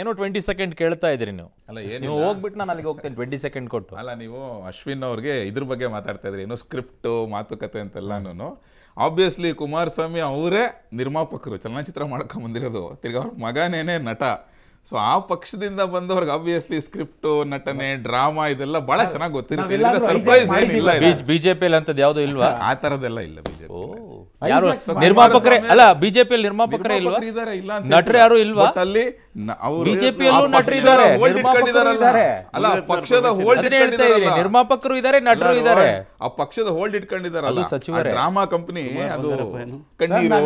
ಏನೋ twenty second ಕೇಳ್ತಾ ಇದ್ರಿ ನೀವು. ಅಲ್ಲ ಏನು ನೀವು ಹೋಗ್ಬಿಟ್ಟು ನಾನು ಅಲ್ಲಿಗೆ ಹೋಗ್ತೇನೆ ಟ್ವೆಂಟಿ ಸೆಕೆಂಡ್ ಕೊಟ್ಟು. ಅಲ್ಲ ನೀವು ಅಶ್ವಿನ್ ಅವ್ರಿಗೆ ಇದ್ರ ಬಗ್ಗೆ ಮಾತಾಡ್ತಾ ಇದ್ರಿ ಏನೋ ಸ್ಕ್ರಿಪ್ಟ್ ಮಾತುಕತೆ ಅಂತೆಲ್ಲಾನು ಆಬ್ವಿಯಸ್ಲಿ ಕುಮಾರಸ್ವಾಮಿ ಅವರೇ ನಿರ್ಮಾಪಕರು ಚಲನಚಿತ್ರ ಮಾಡ್ಕೊಂಡ್ ಬಂದಿರೋದು. ತಿರ್ಗಾ ಅವ್ರ ಮಗನೇನೆ ನಟ. ಸೊ ಆ ಪಕ್ಷದಿಂದ ಬಂದವ್ರಿಗೆ ಆಬ್ವಿಯಸ್ಲಿ ಸ್ಕ್ರಿಪ್ಟ್ ನಟನೆ ಡ್ರಾಮಾ ಇದೆಲ್ಲ ಬಹಳ ಚೆನ್ನಾಗಿ ಗೊತ್ತಿರುತ್ತೆ. ಬಿಜೆಪಿ ಸರ್ಪ್ರೈಸ್ ಮಾಡಿದ್ದೀವಾ ಏನಿಲ್ಲ ಯಾವ್ದು ಇಲ್ವಾ? ಆ ತರದೆಲ್ಲ ಇಲ್ಲ ಬಿಜೆಪಿ ಯಾರು ನಿರ್ಮಾಪಕರೇ ಅಲ್ಲ ಬಿಜೆಪಿಯಲ್ಲಿ ನಿರ್ಮಾಪಕರೇ ಇಲ್ವಾ? ಇದ್ದಾರೆ ಇಲ್ಲ ಅಂತ ನಟರು ಯಾರು ಇಲ್ವಾ? ಅಲ್ಲಿ BJP ನಟರು ಪಕ್ಷದ ಇದ್ದಾರೆ, ಇಟ್ಕೊಂಡಿದ್ದಾರಲ್ಲ. ಅಲ್ಲ ಪಕ್ಷದ ಹೋಲ್ಡ್ ಇಟ್ಕೊಂಡಿದ್ದಾರೆ ನಿರ್ಮಾಪಕರು ಇದ್ದಾರೆ ನಟರು ಇದ್ದಾರೆ. ಆ ಪಕ್ಷದ ಹೋಲ್ಡ್ ಇಟ್ಕೊಂಡಿದ್ದಾರೆ ಅದು ಸಚಿವ ಡ್ರಾಮಾ ಕಂಪನಿ ಅದು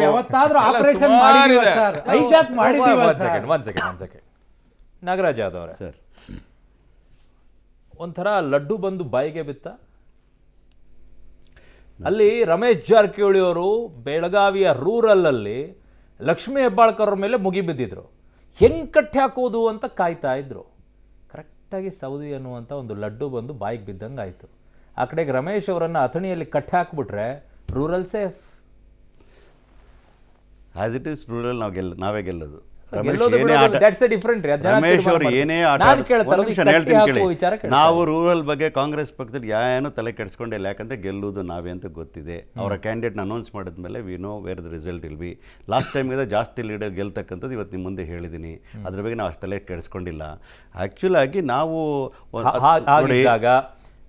ಯಾವತ್ತಾದ್ರೂ ಆಪರೇಷನ್ ಮಾಡಿದೀವಿ ಸರ್ ಐಜಾಕ್ ಮಾಡಿದೀವಿ ಒಂದ್ ಸೆಕೆಂಡ್ ಒಂದ್ ಸೆಕೆಂಡ್ ಒಂದ್ ಸೆಕೆಂಡ್ ನಾಗರಾಜ್ ಯಾದವ್ ಅವರೇ ಸರ್. ಒಂಥರ ಲಡ್ಡು ಬಂದು ಬಾಯಿಗೆ ಬಿತ್ತ. ಅಲ್ಲಿ ರಮೇಶ್ ಜಾರಕಿಹೊಳಿ ಅವರು ಬೆಳಗಾವಿಯ ರೂರಲ್ ಅಲ್ಲಿ ಲಕ್ಷ್ಮೀ ಹೆಬ್ಬಾಳ್ಕರ್ ಅವ್ರ ಮೇಲೆ ಮುಗಿ ಬಿದ್ದಿದ್ರು. ಹೆಂಗ್ ಕಟ್ಟಿ ಹಾಕೋದು ಅಂತ ಕಾಯ್ತಾ ಇದ್ರು. ಕರೆಕ್ಟಾಗಿ ಸೌದಿ ಅನ್ನುವಂಥ ಒಂದು ಲಡ್ಡು ಬಂದು ಬಾಯಿಗೆ ಬಿದ್ದಂಗೆ ಆಯಿತು. ಆ ಕಡೆಗೆ ರಮೇಶ್ ಅವರನ್ನು ಅಥಣಿಯಲ್ಲಿ ಕಟ್ಟಿ ಹಾಕ್ಬಿಟ್ರೆ rural safe as it is rural ನಾವು ಗೆಲ್ಲ ನಾವೇ ಗೆಲ್ಲೋದು. ನಾವು ರೂರಲ್ ಬಗ್ಗೆ ಕಾಂಗ್ರೆಸ್ ಪಕ್ಷದಲ್ಲಿ ಏನು ತಲೆ ಕೆಡಿಸ್ಕೊಂಡಿಲ್ಲ ಯಾಕಂದ್ರೆ ಗೆಲ್ಲುವುದು ನಾವೇ ಅಂತ ಗೊತ್ತಿದೆ. ಅವರ ಕ್ಯಾಂಡಿಡೇಟ್ನ ಅನೌನ್ಸ್ ಮಾಡಿದ್ಮೇಲೆ we know where the result will be time ಇದೆ ಜಾಸ್ತಿ ಲೀಡರ್ ಗೆಲ್ತಕ್ಕಂಥದ್ದು ಇವತ್ತು ನಿಮ್ಮ ಮುಂದೆ ಹೇಳಿದ್ದೀನಿ ಅದ್ರ ಬಗ್ಗೆ ನಾವು ಅಷ್ಟು ತಲೆ ಕೆಡಿಸ್ಕೊಂಡಿಲ್ಲ. ಆಕ್ಚುಲ್ ಆಗಿ ನಾವು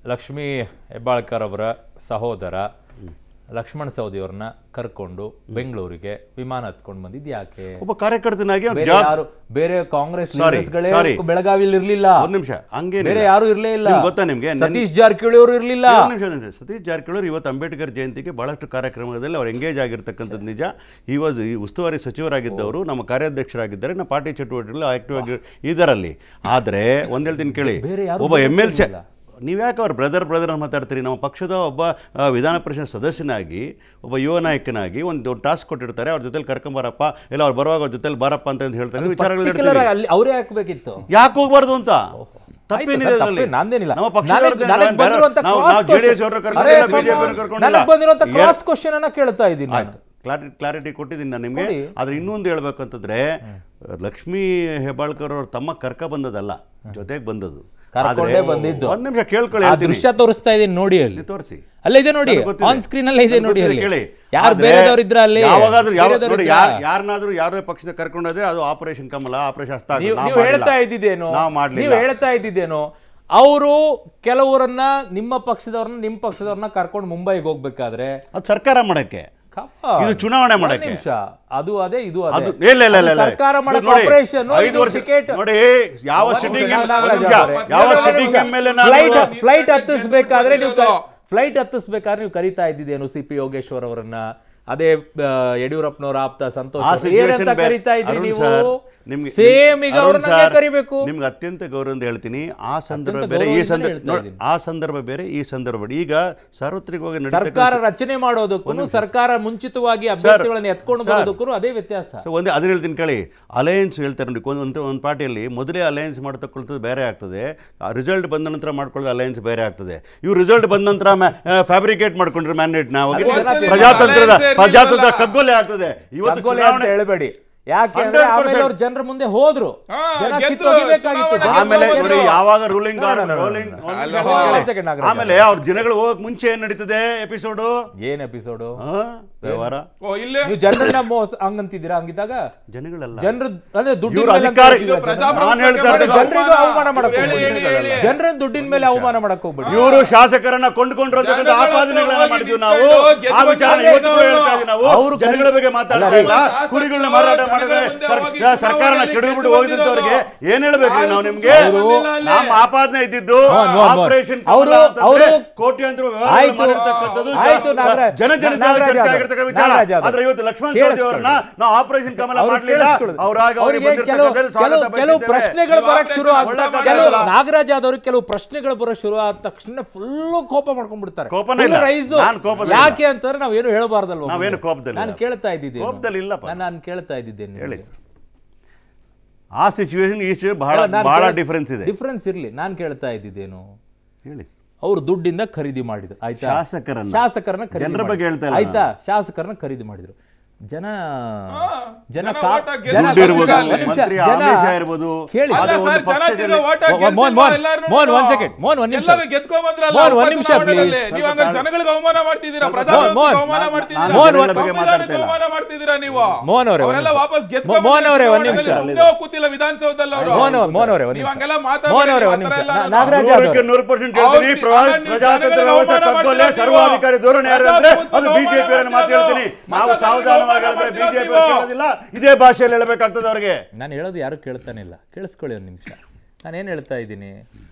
ಲಕ್ಷ್ಮೀ ಹೆಬ್ಬಾಳ್ಕರ್ ಅವರ ಸಹೋದರ ಲಕ್ಷ್ಮಣ್ ಸವದಿ ಅವ್ರನ್ನ ಕರ್ಕೊಂಡು ಬೆಂಗಳೂರಿಗೆ ವಿಮಾನ ಹತ್ಕೊಂಡು ಬಂದಿದ್ ಯಾಕೆ ಒಬ್ಬ ಕಾರ್ಯಕರ್ತನಾಗಿ ಯಾರು ಬೇರೆ ಕಾಂಗ್ರೆಸ್ ಲೀಡರ್ಸ್ಗಳೇ. ಬೆಳಗಾವಿಲಿ ಇರ್ಲಿಲ್ಲ ಒಂದ್ ನಿಮಿಷ ಹಂಗೆ ಬೇರೆ ಯಾರು ಇರ್ಲೇ ಇಲ್ಲ ಗೊತ್ತಾ ನಿಮ್ಗೆ? ಸತೀಶ್ ಜಾರಕಿಹೊಳಿ ಅವರು ಇರ್ಲಿಲ್ಲ ಒಂದ್ ನಿಮಿಷ, ನಿಮಿಷ. ಸತೀಶ್ ಜಾರಕಿಹೊಳಿ ಇವತ್ತು ಅಂಬೇಡ್ಕರ್ ಜಯಂತಿಗೆ ಬಹಳಷ್ಟು ಕಾರ್ಯಕ್ರಮದಲ್ಲಿ ಅವ್ರು ಎಂಗೇಜ್ ಆಗಿರ್ತಕ್ಕಂಥದ್ದು ನಿಜ ಈ ವಾಸ್ ಈ ಉಸ್ತುವಾರಿ ಸಚಿವರಾಗಿದ್ದವರು ನಮ್ಮ ಕಾರ್ಯಾಧ್ಯಕ್ಷರಾಗಿದ್ದಾರೆ ನಮ್ಮ ಪಾರ್ಟಿ ಚಟುವಟಿಕೆಗಳು ಆಕ್ಟಿವ್ ಆಗಿ ಇದರಲ್ಲಿ ಆದ್ರೆ ಒಂದ್ ಹೇಳ್ತೀನಿ ಕೇಳಿ ಒಬ್ಬ ಎಂ ಎಲ್ ಸಿ. ನೀವು ಯಾಕೆ ಅವ್ರ ಬ್ರದರ್ ಬ್ರದರ್ ಅಂತ ಮಾತಾಡ್ತೀರಿ? ನಮ್ಮ ಪಕ್ಷದ ಒಬ್ಬ ವಿಧಾನ ಪರಿಷತ್ ಸದಸ್ಯನಾಗಿ ಒಬ್ಬ ಯುವ ನಾಯಕನಾಗಿ ಒಂದು ಟಾಸ್ಕ್ ಕೊಟ್ಟಿರ್ತಾರೆ. ಅವ್ರ ಜೊತೆಲಿ ಕರ್ಕೊಂಬರಪ್ಪ ಇಲ್ಲ ಅವ್ರು ಬರುವಾಗ ಅವ್ರ ಜೊತೆಲಿ ಬಾರಪ್ಪ ಅಂತ ಹೇಳ್ತಾರೆ. ವಿಚಾರಗಳು ಅವರೇ ಹಾಕ್ಬೇಕಿತ್ತು. ಯಾಕೆ ಹೋಗ್ಬಾರ್ದು ಅಂತ? ಕೇಳ್ತಾ ಇದ್ದೀನಿ ಕ್ಲಾರಿಟಿ ಕ್ಲಾರಿಟಿ ಕೊಟ್ಟಿದ್ದೀನಿ ನಾನು ನಿಮಗೆ. ಆದರೆ ಆದ್ರೆ ಇನ್ನೊಂದು ಹೇಳ್ಬೇಕಂತಂದ್ರೆ ಲಕ್ಷ್ಮೀ ಹೆಬ್ಬಾಳ್ಕರ್ ಅವ್ರ ತಮ್ಮ ಕರ್ಕ ಬಂದದಲ್ಲ ಜೊತೆಗೆ ಬಂದದ್ದು. ಕರ್ಕೊಂಡೇ ಬಂದಿದ್ದು. ಒಂದ್ ನಿಮಿಷ ಕೇಳ್ಕೊಳ್ಳಿ ಆ. ದೃಶ್ಯ ತೋರಿಸ್ತಾ ಇದೀನಿ ನೋಡಿ ಅಲ್ಲಿ ತೋರಿಸಿ ಅಲ್ಲೇ ಇದೆ ನೋಡಿ ನನಗೆ ಗೊತ್ತಿದೆ. ಆನ್ ಸ್ಕ್ರೀನ್ ಅಲ್ಲೇ ಇದೆ ನನಗೆ ನೋಡಿ ಗೊತ್ತಿದೆ, ಅಲ್ಲಿ ಕೇಳಿ ಯಾರು ಆದ್ರೆ ಬೇರೆದವ್ರು ಇದ್ರ ಅಲ್ಲಿ ಯಾವಾಗಾದ್ರೂ ಯಾವ ಬೇರೆದವ್ರು ನೋಡಿ ಇದ್ರಾ? ಯಾರ್ ಯಾರನ್ನಾದ್ರೂ ಯಾರೇ ಪಕ್ಷದ ಕರ್ಕೊಂಡೋದ್ರೆ ಅದು ಆಪರೇಷನ್ ಕಮಲ ಆಪರೇಷನ್ ಹಸ್ತ ಅದು ನೀವು ನಾವು ನೀವು ಹೇಳ್ತಾ ಇದ್ದಿದೇನೋ ಇದ್ದಿದ್ದೇನು ನಾವು ನೀವು ಮಾಡ್ಲಿಲ್ಲ ಹೇಳ್ತಾ ಇದ್ದಿದ್ದೇನು ಅವರು ಕೆಲವರನ್ನ ನಿಮ್ಮ ಪಕ್ಷದವ್ರನ್ನ ನಿಮ್ಮ ಪಕ್ಷದವ್ರನ್ನ ಕರ್ಕೊಂಡು ಮುಂಬೈಗೆ ಹೋಗ್ಬೇಕಾದ್ರೆ ಅದು ಸರ್ಕಾರ ಮಾಡಕ್ಕೆ. ಇದು ಚುನಾವಣೆ ಮಾಡಕ್ಕೆ. ನಿಮಿಷ. ಅದು ಅದೇ ಇದು ಅದು. ಇಲ್ಲ ಇಲ್ಲ ಇಲ್ಲ ಸರ್ಕಾರ ಮಾಡೋ ಆಪರೇಷನ್ ಐದು ವರ್ಷ ಟಿಕೆಟ್ ನೋಡಿ ಯಾವ ಅವರೇ. ಯಾವ ಸಿಟ್ಟಿಂಗ್ ಮೇಲೆ ಫ್ಲೈಟ್ ಫ್ಲೈಟ್ ಹತ್ತಿಸ್ಬೇಕಾದ್ರೆ ನೀವು ಫ್ಲೈಟ್ ಹತ್ತಿಸ್ಬೇಕಾದ್ರೆ ನೀವು ಕರಿತಾ ಇದ್ದಿದ್ದೇನು ಸಿ ಪಿ ಯೋಗೇಶ್ವರ್ ಅವರನ್ನ? ಅದೇ ಯಡಿಯೂರಪ್ಪನವರ ಆಪ್ತ ಸಂತೋಷ್ ಕರಿತಾ ಇದ್ರಿ ನೀವು? ನಿಮ್ಗೆ- ಸೇಮ್ ಈಗ ಅವ್ರನ್ನ ಕರಿಬೇಕು. ನಿಮ್ಗೆ ಅತ್ಯಂತ ಗೌರವದಿಂದ ಹೇಳ್ತೀನಿ. ಆ ಸಂದರ್ಭ ಬೇರೆ ಈ ಸಂದರ್ಭ ಆ ಸಂದರ್ಭ ಬೇರೆ ಈ ಸಂದರ್ಭ ಈಗ ಸಾರ್ವತ್ರಿಕವಾಗಿ ಸರ್ಕಾರ ರಚನೆ ಮಾಡೋದಕ್ಕೂ ಸರ್ಕಾರ ಮುಂಚಿತವಾಗಿ ಅಭ್ಯರ್ಥಿಗಳನ್ನು ಎತ್ಕೊಂಡು. ಬರೋದಕ್ಕೂ ಅದೇ ವ್ಯತ್ಯಾಸ. ಒಂದೇ ಅದನ್ನ ಹೇಳ್ತೀನಿ ಕೇಳಿ. ಅಲಯನ್ಸ್ ಹೇಳ್ತಾರೆ ನೋಡಿ ಒಂದು ಒಂದು ಪಾರ್ಟಿಯಲ್ಲಿ ಮೊದಲೇ ಅಲಯನ್ಸ್ ಮಾಡ್ತಕ್ಕಂಥದ್ದು ಬೇರೆ ಆಗ್ತದೆ. ರಿಸಲ್ಟ್ ಬಂದ ನಂತರ ಮಾಡ್ಕೊಳ್ಳೋದು ಅಲಯನ್ಸ್ ಬೇರೆ ಆಗ್ತದೆ. ಇವ್ ರಿಸಲ್ಟ್ ಬಂದ ನಂತರ ಫ್ಯಾಬ್ರಿಕೇಟ್ ಮಾಡ್ಕೊಂಡ್ರೆ ಮ್ಯಾಂಡೇಟ್ ನಾವು ಪ್ರಜಾತಂತ್ರದ ಪ್ರಜಾತಂತ್ರ ಕಗ್ಗೊಲೆ ಆಗ್ತದೆ. ಇವತ್ತು ಅಂತ ಹೇಳಬೇಡಿ. ಯಾಕೆ ಅಂದ್ರೆ ಆಮೇಲೆ ಅವ್ರ ಜನರ ಮುಂದೆ ಹೋದ್ರು. ಆಮೇಲೆ ನೋಡಿ ಯಾವಾಗ ರೂಲಿಂಗ್ ಆಮೇಲೆ ಅವ್ರ ಜನಗಳು ಹೋಗಕ್ ಮುಂಚೆ ಏನ್ ನಡೀತದೆ ಎಪಿಸೋಡು ಏನ್ ಎಪಿಸೋಡು ವ್ಯವಹಾರ. ಓ ಇಲ್ಲೇ. ನೀವು ಜನರನ್ನ ಮೋಸ ಹಂಗಂತಿದ್ದೀರಾ ಹಂಗಿದ್ದಾಗ? ಜನಗಳಲ್ಲ. ಜನರ ಅಂದ್ರೆ ದುಡ್ಡಿನ ಜನರಿಗೆ ಅವಮಾನ ಮಾಡಕ್. ಜನರ ದುಡ್ಡಿನ ಮೇಲೆ ಅವಮಾನ ಮಾಡಕ್ ಹೋಗ್ಬಿಡಿ. ಇವರು ಶಾಸಕರನ್ನ ಕೊಂಡ್ಕೊಂಡ್ರು ಆಪಾದನೆಗಳನ್ನ ಮಾಡಿದ್ವಿ ನಾವು. ಆ ವಿಚಾರ ಅವ್ರು. ಜನಗಳ ಬಗ್ಗೆ ಮಾತಾಡ್ತಾ ಇಲ್ಲ. ಕುರಿಗಳನ್ನ ಮಾರಾಟ ಮಾಡಿದ್ರೆ ಸರ್ಕಾರನ ಕೆಡವಿಬಿಟ್ಟು ಗೆದ್ದು ಹೋಗಿದ್ದವ್ರಿಗೆ ಏನ್ ಹೇಳ್ಬೇಕ್ರಿ ನಾವು ನಿಮ್ಗೆ ನಮ್ ನಮ್ಮ ಆಪಾದನೆ ಇದ್ದಿದ್ದು. ಆಪರೇಷನ್ ಅವರು- ಅವರು ಕೋಟ್ಯಾಂತರ. ಜನ. ವಿಚಾರ ಆದ್ರೆ ಇವತ್ತು ಲಕ್ಷ್ಮಣ್ ಸವದಿ ಅವರನ್ನ ನಾವು ಆಪರೇಷನ್ ಕಮಲ ಮಾಡ್ಲಿಲ್ಲ. ಅವ್ರಾಗ ಅವ್ರಿಗೆ ಕೆಲವು ಸ್ವಾಗತ ಕೆಲವು- ಕೆಲವು ಪ್ರಶ್ನೆಗಳು ಬರಕ್ ಶುರು. ನಾಗರಾಜ್ ಆದವ್ರಿಗೆ ಕೆಲವು ಪ್ರಶ್ನೆಗಳು ಬರೋ ಶುರು ಆದ ತಕ್ಷಣ ಫುಲ್ ಕೋಪ ಮಾಡ್ಕೊಂಡ್ಬಿಡ್ತಾರೆ ಯಾಕೆ ಅಂತಾರೆ ನಾವ್ ಏನು ಹೇಳಬಾರ್ದಲ್ವ ನಾವೇನು ಹೇಳಬಾರ್ದಲ್ವಾ ನಾನು. ಕೇಳ್ತಾ ಇದ್ದಿದ್ದೆ. ನಾನು ಕೇಳ್ತಾ ಇದ್ದಿದ್ದೇನೆ ಹೇಳಿ ಸರ್. ಆ ಸಿಚುವೇಶನ್ ಈ ಬಹಳ ಬಹಳ ಡಿಫರೆನ್ಸ್ ಇದೆ. ಡಿಫರೆನ್ಸ್ ಇರಲಿ. ನಾನು ಕೇಳ್ತಾ ಇದ್ದಿದ್ದೇನು? ಹೇಳಿ ಅವರು ದುಡ್ಡಿಂದ ಖರೀದಿ ಮಾಡಿದ್ರು. ಆಯ್ತಾ? ಶಾಸಕರನ್ನ. ಶಾಸಕರನ್ನ ಖರೀದಿ ಆಯ್ತಾ? ಶಾಸಕರನ್ನ ಖರೀದಿ ಮಾಡಿದ್ರು. ಜನ ಜನ ಜನ ಒಂದ್ ಮೋಹನ್, ಮೋಹನ್, ಒಂದ್ ನಿಮಿಷ. ಒಂದ್ ಅವಮಾನ ಮಾಡ್ತಿದ್ದೀರಾ? ಮೋಹನ್, ಅವರೇ, ಮೋಹನ್ ಅವರೇ, ಒಂದ್ ನಿಮಿಷ. ಕೂತಿಲ್ಲ ವಿಧಾನಸೌಧದಲ್ಲಿ ಅವರು. ಮೋಹನ್ ಅವ್ರೆ, ಅವರೇ ಒಂದ್ ನೀವು ನಿಮಿಷ. ಹಂಗೆಲ್ಲ ಮೋಹನ್ ಅವರೇ ಒಂದ್ ನಿಮಿಷ. ಎಲ್ಲ ನಾಗರಾಜ್ ನೂರು ಪರ್ಸೆಂಟ್ ಹೇಳ್ತೀನಿ. ಈ- ಪ್ರಜಾ- ಅದನ್ನ ಪ್ರಜಾತಂತ್ರ ವ್ಯವಸ್ಥೆ ಸರ್ವಾಧಿಕಾರಿ? ಧೋರಣೆ ಅಂದ್ರೆ ಅದು ಬಿಜೆಪಿ ಮಾತು ಹೇಳ್ತೀನಿ. ನಾವು ಮಾಡ್ತೀರಾ ನೀವು? ಬಿಜೆಪಿ ಕೇಳೋದಿಲ್ಲ. ಇದೇ ಭಾಷೆಯಲ್ಲಿ ಹೇಳಬೇಕಾಗ್ತದೆ ಅವ್ರಿಗೆ. ನಾನು ಹೇಳೋದು ಯಾರು ಕೇಳ್ತಾನೆ ಇಲ್ಲ. ಕೇಳಿಸ್ಕೊಳ್ಳಿ ಒಂದು ನಿಮಿಷ. ನಾನು ಏನು ಹೇಳ್ತಾ ಇದ್ದೀನಿ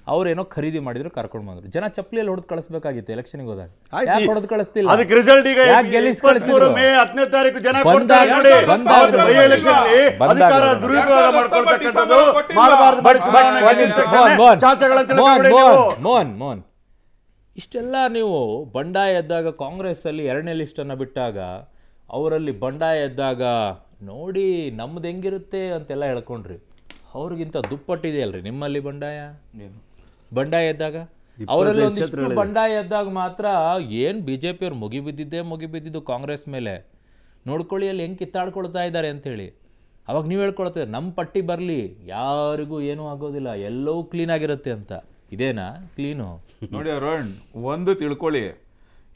ಅವ್ರೇನೋ ಖರೀದಿ ಮಾಡಿದ್ರು ಕರ್ಕೊಂಡು ಬಂದ್ರು. ಜನ ಚಪ್ಪಲಿಯಲ್ಲಿ ಹೊಡೆದು ಕಳಿಸ್ಬೇಕಾಗಿತ್ತು ಎಲೆಕ್ಷನ್ಗೆ ಹೋದಾಗ. ಯಾಕೆ ಹೊಡೆದು ಕಳಿಸ್ತಿಲ್ಲ? ಅದಕ್ಕೆ ರಿಸಲ್ಟ್ ಈಗ ಯಾಕೆ ಗೆಲ್ಲಿಸ್ ಕಳಿಸಿದ್ರು? ಮೇ ಹತ್ತನೇ ತಾರೀಕು ಜನ ಬಂದಾಗ- ಕೊಡ್ತಾರೆ ನೋಡಿ. ಬಂದಾಗ ಬೈ ಎಲೆಕ್ಷನ್ ಅಲ್ಲಿ ಅಧಿಕಾರ ದುರುಪಯೋಗ ಮಾಡ್ಕೊಳ್ತಕ್ಕಂತದ್ದು ಮಾಡಬಾರದು ಮೋಹನ್ ಮೋಹನ್ ಚಾಚಗಳಂತ ಮೋಹನ್. ಮೋಹನ್ ಮೋಹನ್ ಇಷ್ಟೆಲ್ಲ ನೀವು ಬಂಡಾಯ ಎದ್ದಾಗ ಕಾಂಗ್ರೆಸ್ ಅಲ್ಲಿ ಎರಡನೇ ಲಿಸ್ಟ್ ಅನ್ನ ಬಿಟ್ಟಾಗ ಅವರಲ್ಲಿ ಬಂಡಾಯ ಎದ್ದಾಗ ನೋಡಿ ನಮ್ದು ಹೆಂಗಿರುತ್ತೆ? ಅಂತೆಲ್ಲ ಹೇಳ್ಕೊಂಡ್ರಿ. ಅವ್ರಿಗಿಂತ ದುಪ್ಪಟ್ಟಿದೆಯಲ್ರಿ ನಿಮ್ಮಲ್ಲಿ ಬಂಡಾಯ? ಬಂಡಾಯ ಎದ್ದಾಗ? ಅವರಲ್ಲಿ ಒಂದಿಷ್ಟು ಬಂಡಾಯ ಎದ್ದಾಗ ಮಾತ್ರ ಏನು ಬಿ ಜೆ ಪಿಯವ್ರು ಮುಗಿ ಮುಗಿಬಿದ್ದಿದ್ದು ಮುಗಿ ಬಿದ್ದಿದ್ದು ಕಾಂಗ್ರೆಸ್ ಮೇಲೆ. ನೋಡ್ಕೊಳ್ಳಿ ಅಲ್ಲಿ ಹೆಂಗೆ ಕಿತ್ತಾಡ್ಕೊಳ್ತಾ ಇದ್ದಾರೆ ಅಂತೇಳಿ ಅವಾಗ ನೀವು ಹೇಳ್ಕೊಳ್ತೇವೆ ನಮ್ಮ ಪಟ್ಟಿ ಬರಲಿ ಯಾರಿಗೂ ಏನೂ ಆಗೋದಿಲ್ಲ ಎಲ್ಲವೂ ಕ್ಲೀನ್ ಆಗಿರುತ್ತೆ ಅಂತ. ಇದೇನಾ? ಕ್ಲೀನು ನೋಡಿ ಅರುಣ್ ಒಂದು ತಿಳ್ಕೊಳ್ಳಿ.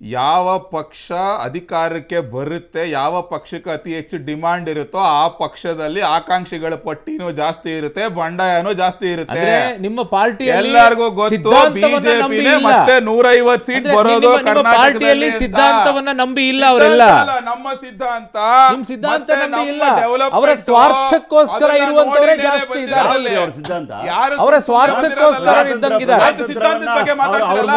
ಯಾವ ಪಕ್ಷ ಅಧಿಕಾರಕ್ಕೆ ಬರುತ್ತೆ ಯಾವ ಪಕ್ಷಕ್ಕೆ ಅತಿ ಹೆಚ್ಚು ಡಿಮಾಂಡ್ ಇರುತ್ತೋ ಆ ಪಕ್ಷದಲ್ಲಿ ಆಕಾಂಕ್ಷಿಗಳ ಪಟ್ಟಿನೂ ಜಾಸ್ತಿ ಇರುತ್ತೆ ಬಂಡಾಯನೂ ಜಾಸ್ತಿ ಇರುತ್ತೆ ನಿಮ್ಮ ಪಾರ್ಟಿ ಎಲ್ಲರಿಗೂ ಗೊತ್ತು ಬಿಜೆಪಿ ಮತ್ತೆ ನೂರೈವತ್ತು ಸೀಟ್ ಬರೋದು ಪಾರ್ಟಿಯಲ್ಲಿ ಸಿದ್ಧಾಂತವನ್ನ ನಂಬಿ ಇಲ್ಲ ಅವರೆಲ್ಲ. ನಮ್ಮ ಸಿದ್ಧಾಂತ ನಿಮ್ ಸಿದ್ಧಾಂತ ನಂಬಿ ಇಲ್ಲ. ಅವರ ಸ್ವಾರ್ಥಕ್ಕೋಸ್ಕರ ಇರುವಂತವರೇ ಜಾಸ್ತಿ ಇದ್ದಾರೆ. ಅವರ ಸಿದ್ಧಾಂತ. ಯಾರು ಅವರ ಸ್ವಾರ್ಥಕ್ಕೋಸ್ಕರ. ಇದ್ದಂಗಿದ್ದಾರೆ. ಸಿದ್ಧಾಂತದ ಬಗ್ಗೆ ಅವ್ರ-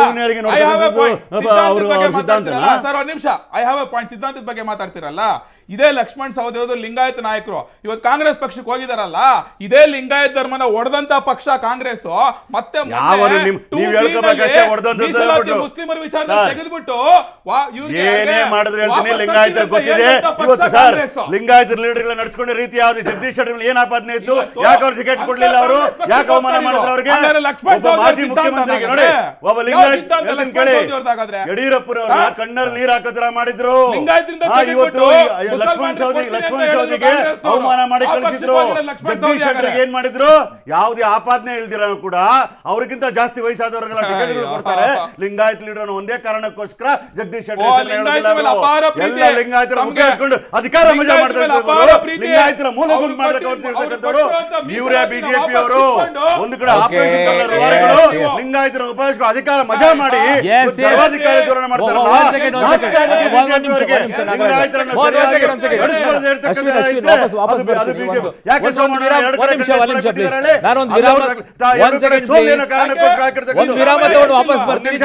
ಸರ್ ಒಂದ್ ನಿಮಿಷ. ಐ ಹ್ಯಾವ್ ಎ ಪಾಯಿಂಟ್ ಸಿದ್ಧಾಂತದ ಬಗ್ಗೆ ಮಾತಾಡ್ತಿರಲ್ಲ? ಇದೇ ಲಕ್ಷ್ಮಣ್ ಸವದಿ ಲಿಂಗಾಯತ ನಾಯಕರು. ಇವತ್ತು ಕಾಂಗ್ರೆಸ್ ಪಕ್ಷಕ್ಕೆ ಹೋಗಿದಾರಲ್ಲ? ಇದೇ ಲಿಂಗಾಯತ ಧರ್ಮನ ಒಡೆದಂತ ಪಕ್ಷ ಕಾಂಗ್ರೆಸ್. ಮತ್ತೆ. ಮುಸ್ಲಿಮರ ವಿಚಾರ ತೆಗೆದ್ಬಿಟ್ಟು ವಾ- ಲೀಡರ್ ನಡ್ಸ್ಕೊಂಡ ರೀತಿ ಯಾವ್ದು? ಜಗದೀಶ್ ಶೆಟ್ಟರ್ ಏನ್ ಆಪಾದನೆ ಇತ್ತು? ಯಾಕೆ ಅವ್ರು ಟಿಕೆಟ್ ಕೊಡ್ಲಿಲ್ಲ ಅವರು? ಯಾಕೆ ಅವಮಾನ ಮಾಡಿದ್ರು ಅವ್ರಿಗೆ? ಮುಖ್ಯಮಂತ್ರಿ ಮಾಜಿ ಮುಖ್ಯಮಂತ್ರಿಗೆ ನೋಡಿ ಒಬ್ಬ ಲಿಂಗಾಯತ ಕೇಳಿ? ಅವ್ರದ್ದಾಗಾದ್ರೆ? ಕಣ್ಣಲ್ಲಿ ನೀರ್ ಹಾಕೋ ತರ ಮಾಡಿದ್ರು ಇವತ್ತು ಲಕ್ಷ್ಮಣ್ ಸವದಿ ಲಕ್ಷ್ಮಣ್ ಸವದಿಗೆ ಅವಮಾನ ಮಾಡಿ. ಕಳಿಸಿದ್ರು ಜಗದೀಶ್ ಶೆಟ್ಟರ್ಗೆ? ಏನ್ ಮಾಡಿದ್ರು ಯಾವ್ದೇ ಆಪಾದನೆ ಇಲ್ದಿರ ಕೂಡ ಅವ್ರಿಗಿಂತ ಜಾಸ್ತಿ ವಯಸ್ಸಾದವರಿಗೆಲ್ಲ ಟಿಕೆಟ್ಗಳು. ಕೊಡ್ತಾರೆ ಲಿಂಗಾಯತ್ ಲೀಡರ್ ಒಂದೇ ಕಾರಣಕ್ಕೋಸ್ಕರ ಜಗದೀಶ್ ಶೆಟ್ಟರ್. ಎಲ್ಲ ಲಿಂಗಾಯತರ ಮುಖ ಇಟ್ಕೊಂಡು ಅಧಿಕಾರ ಮಜಾ ಮಾಡ್ತಾರೆ ಮಾಡ್ತಾ ಲಿಂಗಾಯತರ ಮೂಲ ಗುಂಪು ಮಾಡ್ಬೇಕು ಅಂತ ಕೊಟ್ಟಿರೋ- ಹೇಳ್ತಕ್ಕಂಥವ್ರು ಇವರೇ ಬಿಜೆಪಿ ಅವರು ಒಂದು ಕಡೆ ಆಪರೇಷನ್. ಲಿಂಗಾಯತರ ಉಪಯೋಗಿಸ್ಕೊಂಡು ಅಧಿಕಾರ ಮಜಾ ಮಾಡಿ. ಸರ್ವಾಧಿಕಾರಿ ಧೋರಣೆ ಮಾಡ್ತಾರಲ್ಲ ಒಂದು ವಿರಾಮ ತಗೊಂಡು ವಾಪಸ್ ಬರ್ತೀನಿ